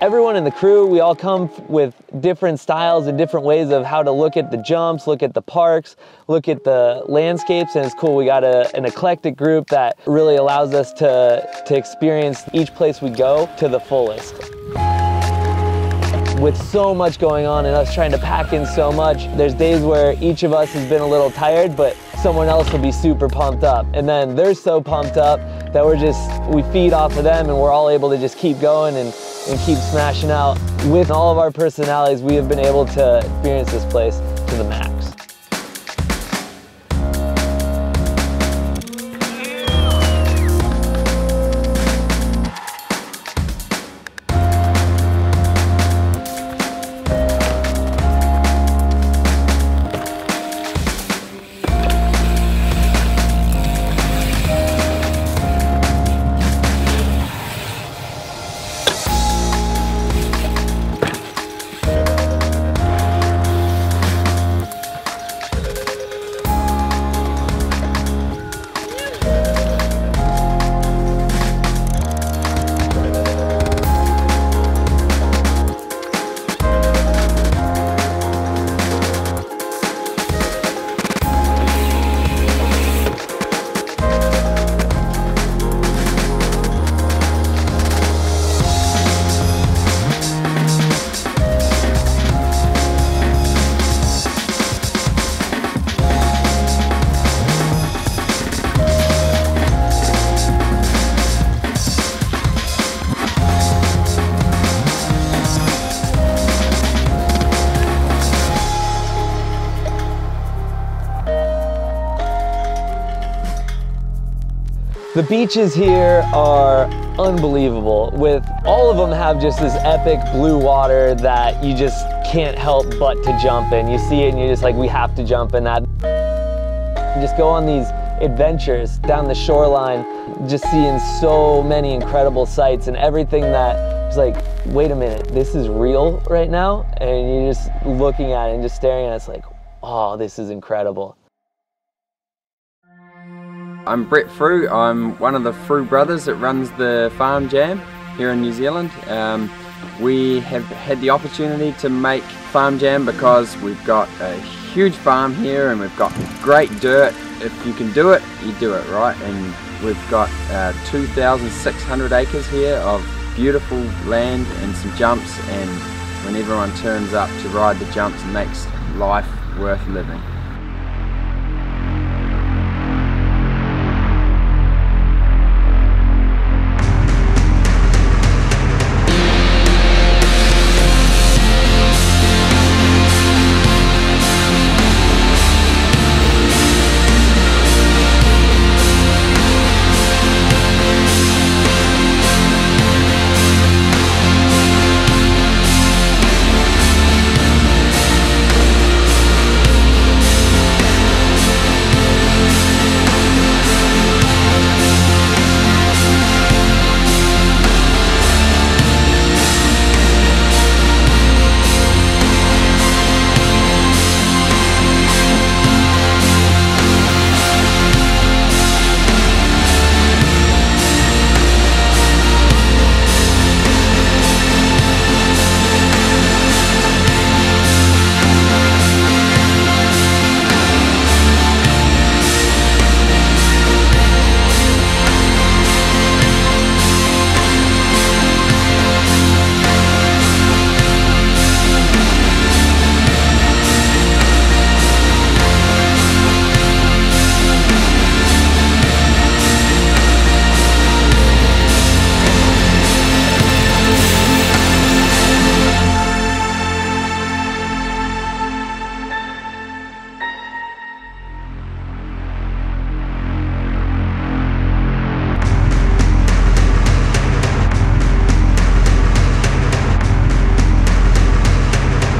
everyone in the crew, we all come with different styles and different ways of how to look at the jumps, look at the parks, look at the landscapes, and it's cool. We got a, an eclectic group that really allows us to, to experience each place we go to the fullest with so much going on and us trying to pack in so much, there's days where each of us has been a little tired, but someone else will be super pumped up. And then they're so pumped up that we're just, we feed off of them and we're all able to just keep going and, and keep smashing out. With all of our personalities, we have been able to experience this place to the max. The beaches here are unbelievable with all of them have just this epic blue water that you just can't help but to jump in. You see it and you're just like, we have to jump in that. You just go on these adventures down the shoreline, just seeing so many incredible sights and everything that is like, wait a minute, this is real right now? And you're just looking at it and just staring at it, it's like, oh, this is incredible. I'm Brett Frew. I'm one of the Frew brothers that runs the Farm Jam here in New Zealand. Um, we have had the opportunity to make Farm Jam because we've got a huge farm here and we've got great dirt. If you can do it, you do it, right? And we've got uh, 2,600 acres here of beautiful land and some jumps and when everyone turns up to ride the jumps it makes life worth living.